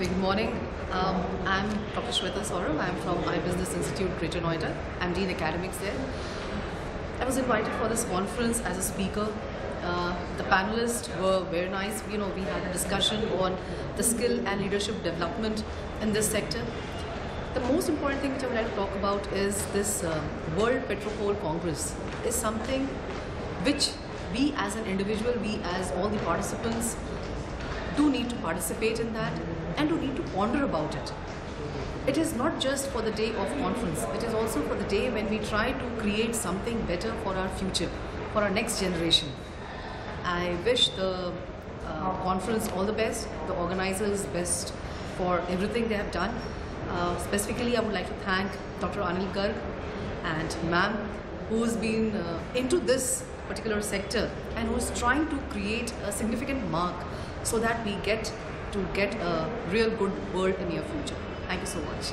Good morning. Um, I'm Dr. Sweta Saurabh. I'm from iBusiness Institute, Greater Noida. I'm Dean Academics there. I was invited for this conference as a speaker. Uh, the panelists were very nice. You know, we had a discussion on the skill and leadership development in this sector. The most important thing which I would like to talk about is this uh, World PetroCoal Congress is something which we as an individual, we as all the participants need to participate in that and do need to ponder about it. It is not just for the day of conference, it is also for the day when we try to create something better for our future, for our next generation. I wish the uh, conference all the best, the organizers best for everything they have done. Uh, specifically, I would like to thank Dr. Anil Garg and ma'am who's been uh, into this particular sector and who's trying to create a significant mark so that we get to get a real good world in your future. Thank you so much.